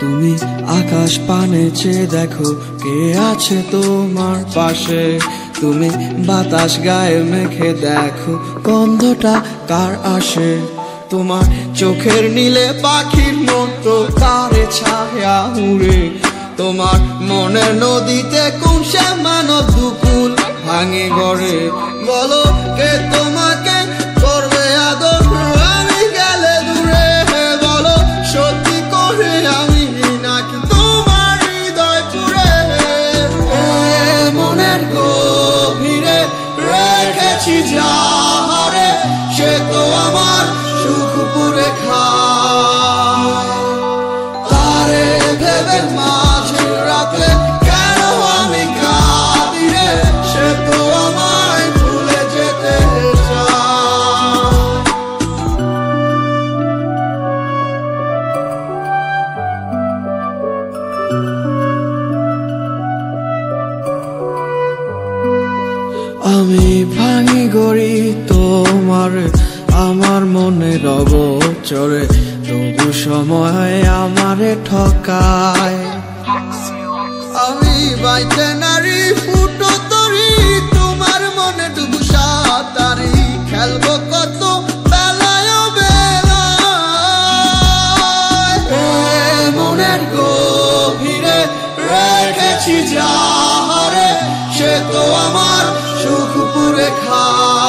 তুমি আকাশ পানে চেয়ে দেখো কে আছে তোমার পাশে। তুমি বাতাস গায়ে মেখে দেখো গন্ধটা কার আসে। তোমার চোখের নীলে পাখির মতো তারে ছায়া উড়ে। তোমার মনের নদীতে কোন সে মানব দুকুল ভাঙে গড়ে। বলো, কে তোমাকে মনের গভীরে রেখেছি যাহারে আমি ভাঙি গড়ি তোমার, আমার মনে রব চরে তবু সময় আমারে ঠকায়। আমি বাইতে নারী, ফুটো তরি, তোমার মনে ডুবু সাঁতারি। খেলব কত মনের গভীরে রেখেছি যা। We Mecca.